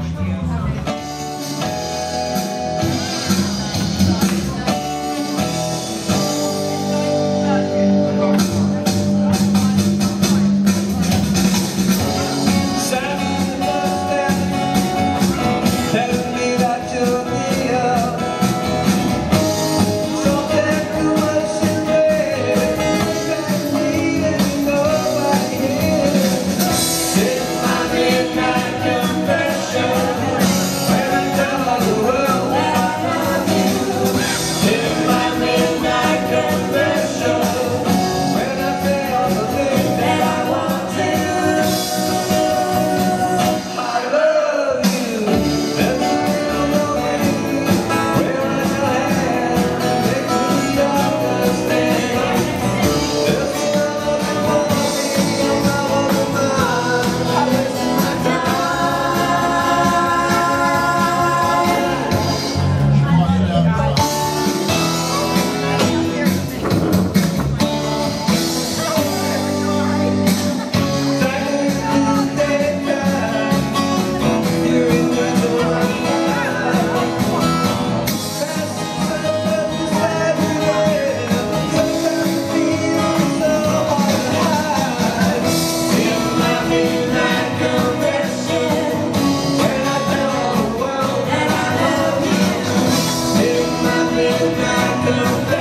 watched you. will not come back.